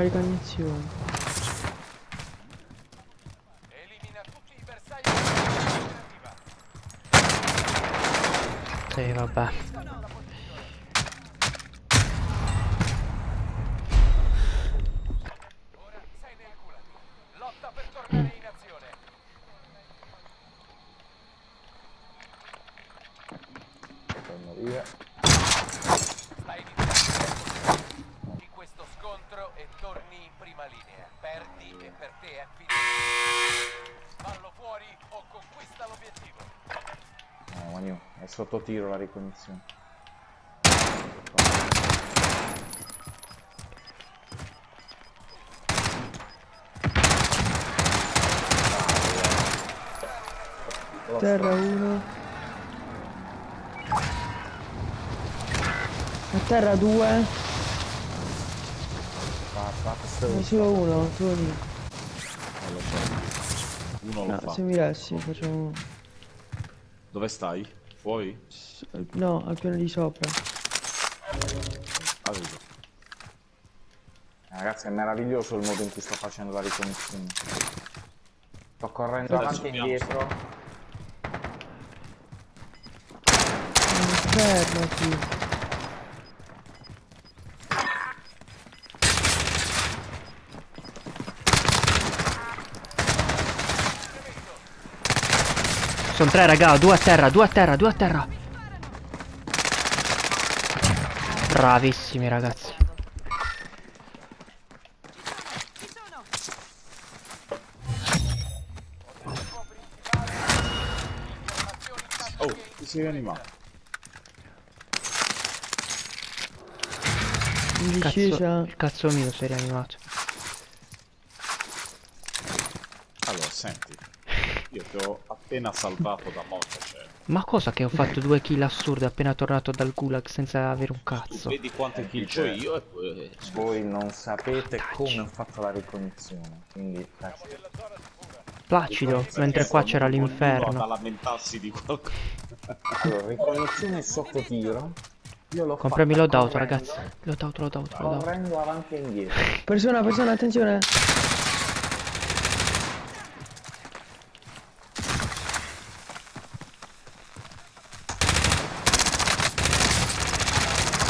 ricognizione. Elimina tutti i bersagli. Sì, vabbè. Ora sei nel gulag. Lotta per tornare in azione. Torno via. Stai iniziando di questo scontro torni in prima linea. Perdi e per te è finito. Fallo fuori o conquista l'obiettivo. No, Manu, è sotto tiro la ricognizione. Terra 1. A terra 2. Ne solo uno, solo lì. Non lo so. Uno lo No, fa. se mi lasci facciamo uno. Dove stai? Fuori? S- No, al piano di sopra. Ah, vedo. Eh, Ragazzi, è meraviglioso il modo in cui sto facendo la ricognizione. Sto correndo Adesso avanti e indietro. Fermati. Sono tre, raga. Due a terra, due a terra, due a terra. Bravissimi, ragazzi. Oh, ti sei rianimato. Cazzo, il cazzo mio si è rianimato. Allora, senti. Io ti ho appena salvato da morte, cioè. Ma cosa che ho fatto due kill assurde appena tornato dal gulag senza avere un Tu cazzo? vedi quante kill c'ho io e poi... Voi non sapete come ho fatto la ricognizione. Quindi, ragazzi, Placido, mentre qua c'era l'inferno. lamentarsi di qualcosa. allora, ricognizione sotto tiro. Io l'ho Comprami loadout, correndo- ragazzi. Loadout, loadout, loadout. Correndo avanti e indietro. Persona, persona, attenzione.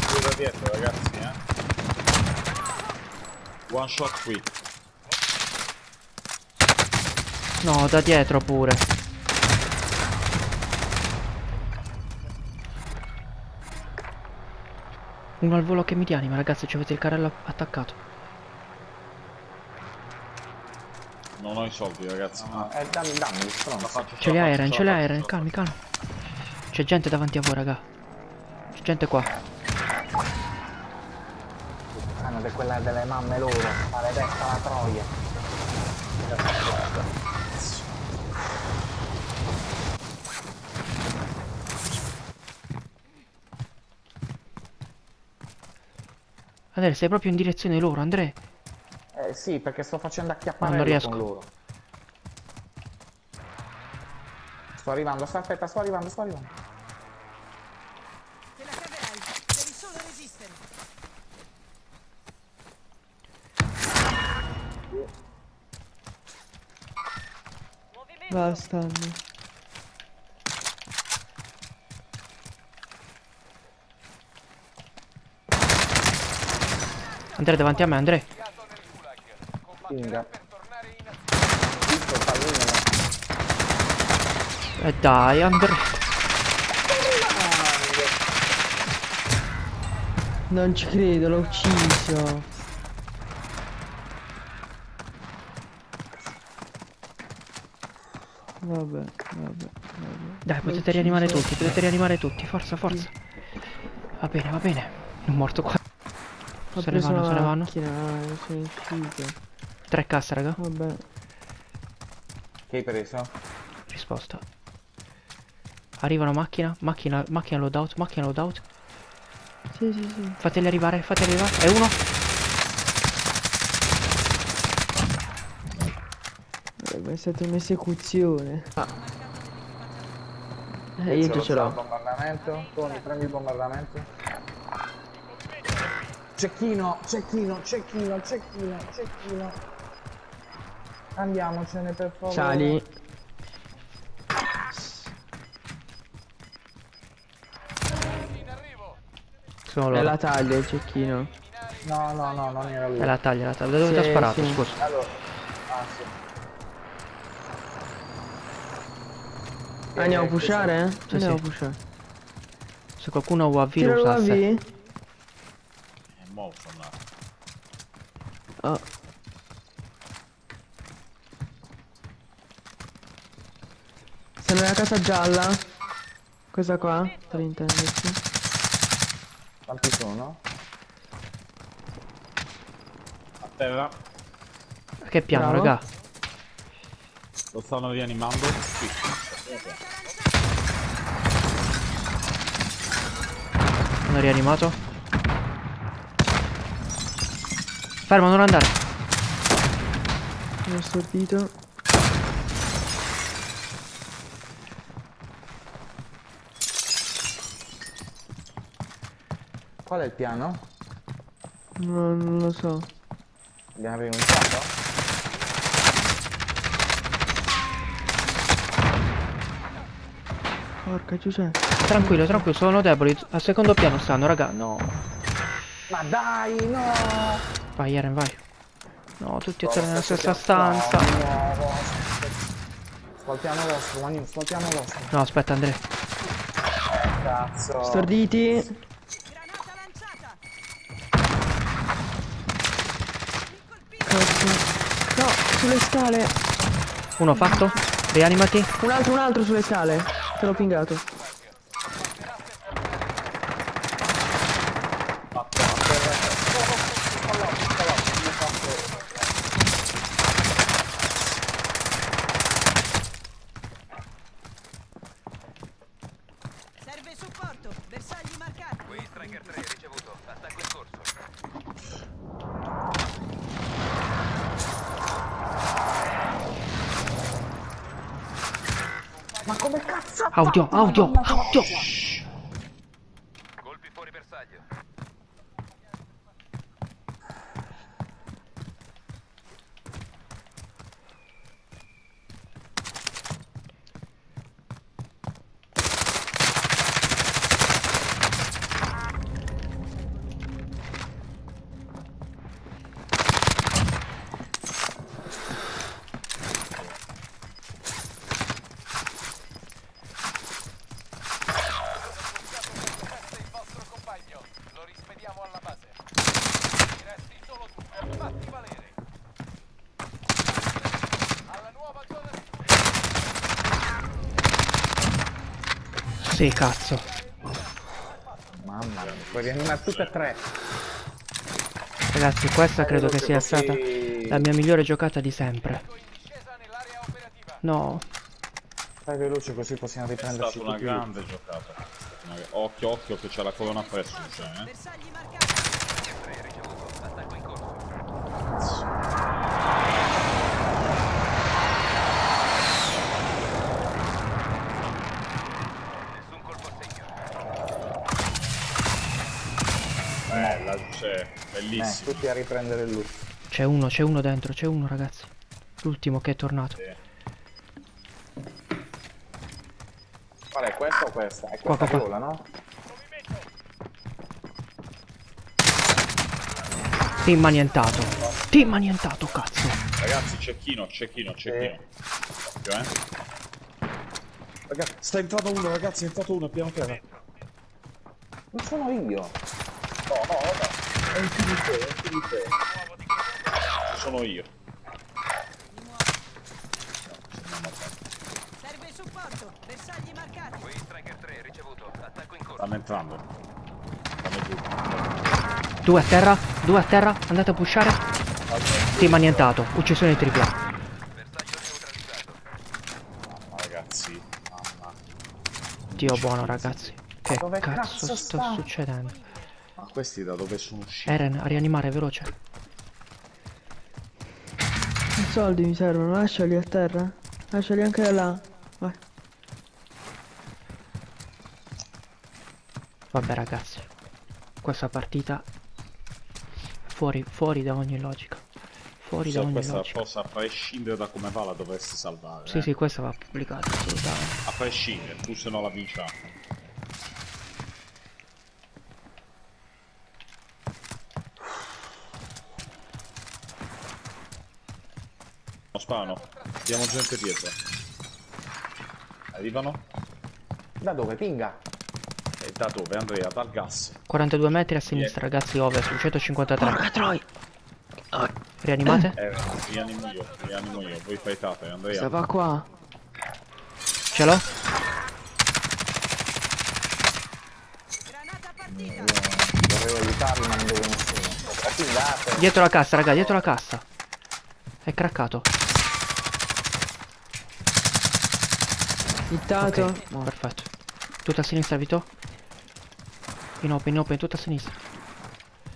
Due da dietro, ragazzi, eh. One shot qui. No, da dietro pure. Uno al volo che mi rianima, ragazzi, ci avete il carrello attaccato. Non ho i soldi, ragazzi. No, eh, dammi, dammi stronzo. faccio, Ce li ha Eren, ce li ha Eren, calmi, calmi. C'è gente davanti a voi, raga. C'è gente qua. Che quella delle mamme loro. Maledetta la troia. Andrea, sei proprio in direzione loro, Andrea. Eh sì, perché sto facendo acchiappare Non riesco. con loro. Sto arrivando, sto aspetta, sto arrivando, sto arrivando. Te la caverai, devi solo resistere. Basta. Andrea davanti a me, Andrea. Inviato nel gulag. Combatterà Pinga. per tornare in azione. Visto, fallimelo. E Eh, dai, Andrea. Non ci credo, l'ho ucciso. Vabbè, vabbè, vabbè. Dai, potete rianimare tutti, potete rianimare tutti. Forza, forza. Va bene, va bene. Non morto qua. Ho Se ne vanno, se ne vanno. macchina, eh. Tre casse, raga. Vabbè. Che hai preso? Risposta. Arrivano macchina, macchina, macchina loadout, macchina loadout. Sì, sì, sì. Fateli arrivare, fateli arrivare. E uno. Eh, È stata un'esecuzione. Eh, io già ce Il l'ho. bombardamento. Tony, prendi il bombardamento. Cecchino, cecchino, cecchino, cecchino, cecchino. Andiamocene per favore. Sali. In arrivo. Sono È la taglia il cecchino. No, no, no, non era lui. È la taglia, la taglia. Dove ti ha Sì, sparato, sì. scusa? Allora, ah sì. Andiamo a Eh, pushare? eh? Sì, Andiamo a sì. pushare. Se qualcuno UAV lo Tira usasse. l'UAV. E mo sono là. Oh. Sta nella casa gialla. Questa qua, per intendersi. Quanti sono? A terra. Che piano, Bravo. raga? Lo stanno rianimando? Sì. Sono rianimato. Fermo, non andare. Mi ho stordito. Qual è il piano? No, non lo so. Abbiamo rinunciato? Porca Giuseppe. Tranquillo, tranquillo, sono deboli. Al secondo piano stanno, raga. No. Ma dai, no! Vai, Eren, vai. No, tutti e tre nella stessa piano. stanza. No, no, Sfaltiamo vostro, Manu, sfaltiamo vostro. No, aspetta, Andrea. Cazzo. Storditi. Cazzo. No, sulle scale. Uno fatto. Rianimati. Un altro, un altro sulle scale. Te l'ho pingato. Serve supporto! Bersagli marcati! Qui Striker 3 ricevuto. Attacco in corso. Ma come cazzo? ha Audio, fatto? audio, Madonna, audio. Colpi fuori bersaglio. Testa il vostro compagno. Lo rispediamo alla base. Resti solo tu. Fatti valere. Alla nuova zona di Sì, cazzo. Mamma mia, puoi rianimare tutte e tre. Ragazzi, questa credo che sia stata la mia migliore giocata di sempre. No. Fai veloce così possiamo È riprenderci stata una grande giocata. È Occhio, occhio che c'è la colonna presso, cioè, eh. Bersagli marcati! 3 ricevuto. Attacco in corso. Nessun colpo a segno. Bella, cioè, Eh, tutti a riprendere il loot. C'è uno, c'è uno dentro, c'è uno, ragazzi. L'ultimo che è tornato. Sì. Qual è questa o questa? È questa qua, qua. viola, no? Team annientato. Team annientato, cazzo. Ragazzi, cecchino, cecchino, cecchino. Occhio, eh. Ragazzi, sta entrando uno, ragazzi, è entrato uno, piano terra. Non sono io. No, no, vabbè. È un Filippo, è un Filippo. Ci sono io. Serve supporto! Bersagli marcati! Qui Striker 3 ricevuto. Attacco in corso. Stanno entrando. Stanno giù. Due a terra, due a terra, andate a pushare. Team annientato, uccisione tripla. Bersaglio neutralizzato. Mamma, ragazzi. Mamma. Dio buono, ragazzi. Che Dove cazzo cazzo sta sta? succedendo? Ma questi da dove sono usciti? Eren, a rianimare veloce. I soldi mi servono, lasciali a terra. Lasciali anche da là. Vai. Vabbè, ragazzi. Questa partita Fuori, fuori da ogni logica. Fuori da So, ogni questa logica. cosa a prescindere da come va la dovresti salvare. Sì, eh. sì, questa va pubblicata assolutamente. A prescindere, tu se no la vinciamo. Spano, abbiamo gente dietro. Arrivano? Da dove? Pinga. E da dove Andrea? Dal gas. 42 metri a sinistra, ragazzi, ovest, sul 153. Porca troia. Rianimate? Eh, rianimo io, rianimo io. Voi fightate, Andrea. Stava qua. Ce l'ho? Vorrei aiutarli ma non vedo nessuno. Dietro la cassa, raga, dietro la cassa. È craccato. Hittato. Ok, perfetto. Tutto a sinistra, Vito? In open, in open, tutto a sinistra.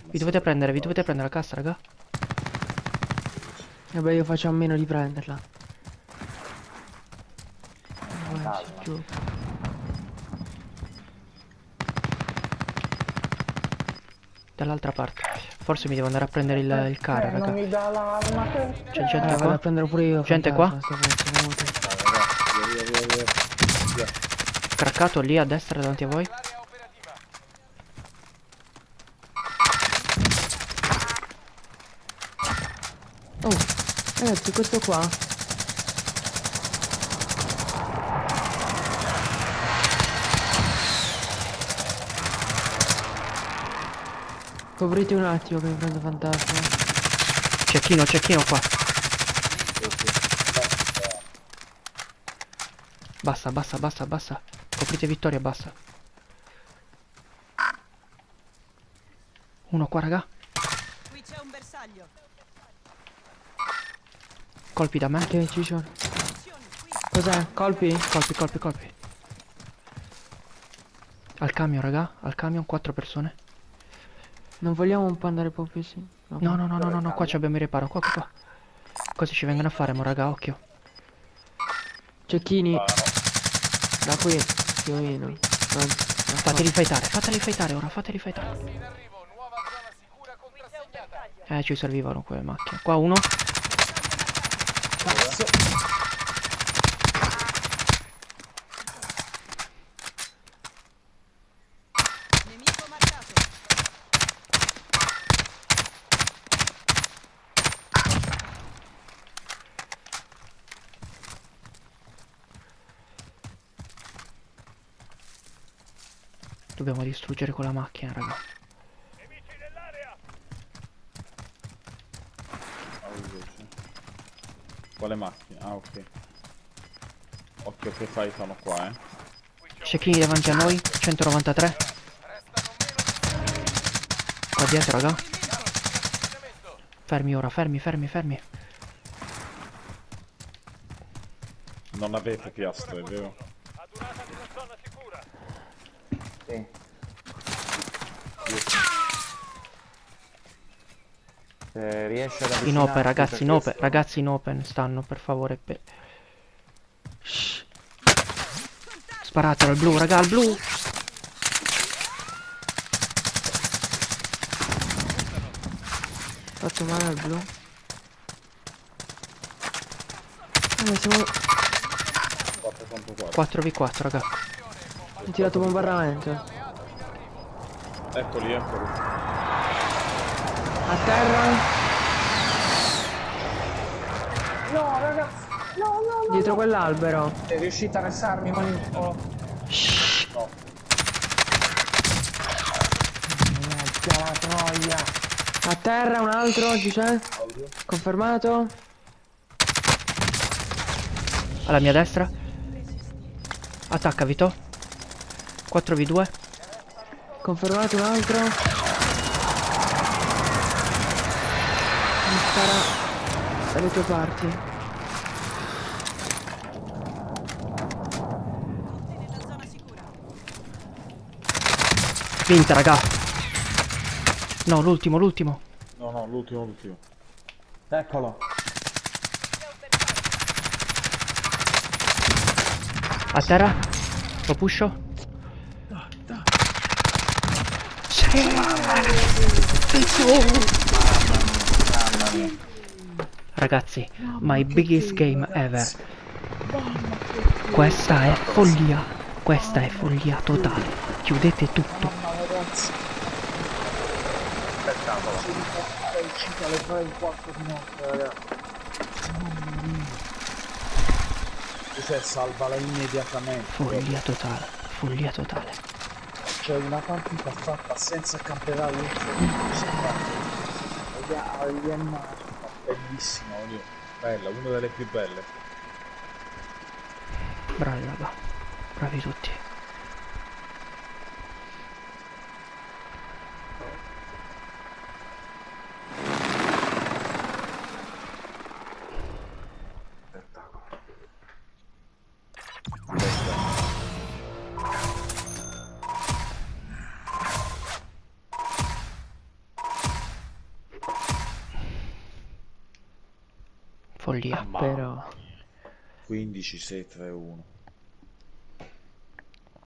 Vi dovete prendere, vi dovete prendere la cassa, raga. Vabbè, io faccio a meno di prenderla. Vai, giù. Dall'altra parte. Forse mi devo andare a prendere il, il car, Eh, non raga. mi dà l'arma. C'è Eh, gente vado a qua? prendere pure io. Gente qua? Via, via, via, via. Craccato lì a destra davanti a voi. Oh, ragazzi, questo qua. Coprite un attimo che mi prendo fantasma. Cecchino, cecchino qua. Basta, basta, basta, basta. Coprite Vittoria, basta. Uno qua, raga. Qui c'è un bersaglio. Colpi da me. Che ci sono? Cos'è? Colpi? Colpi, colpi, colpi. Al camion, raga. Al camion, quattro persone. Non vogliamo un po' andare proprio sì? No, no, no, no, no, no, qua ci abbiamo il riparo. Qua, qua, qua. Cosa ci vengono a fare, mo, raga? Occhio. Cecchini. Da qui, più o meno. Anzi. Fateli fightare, fateli fightare ora, fateli fightare. Eh, ci servivano quelle macchine. Qua uno. Dobbiamo distruggere quella macchina, raga. Quale macchina? Ah, ok. Occhio che fai fanno qua, eh. Cecchini davanti a noi. 193. Qua dietro, raga. Fermi ora, fermi, fermi, fermi. Non avete piastro, è vero? Sì. Se riesce ad In open, ragazzi, in open. questo- Ragazzi, in open stanno, per favore. per- Shh. Sparatelo al blu, raga, al blu. Fatto male al blu. Eh, siamo... 4 contro 4. 4v4, raga. Ho tirato bombardamento. Eccoli, eccoli. A terra. No, ragazzi. No, no, no. Dietro quell'albero. È riuscita a restarmi con il... Oh. Mannaggia la troia. A terra un altro, ci c'è? Confermato? Alla mia destra. Attacca, Vito. 4v2. Confermato un altro. Mi spara dalle tue parti. Tutti nella zona sicura. Vinta, raga. No, l'ultimo, l'ultimo. No, no, l'ultimo, l'ultimo. Eccolo. A terra. Lo pusho. Sì. Mamma mia. Ragazzi, my biggest game ever. Questa è follia. Questa è follia totale. Chiudete tutto. Spettacolo. È uscita alle 3 4 di notte, ragazzi. Mamma mia. Cos'è? Salvala immediatamente. Follia totale. Follia totale. C'è una partita fatta senza camperare secondo. Alien bellissima, oddio. Bella, una delle più belle. Bravi raga. Bravi tutti. Follia. Però... 15, 6, 3, 1.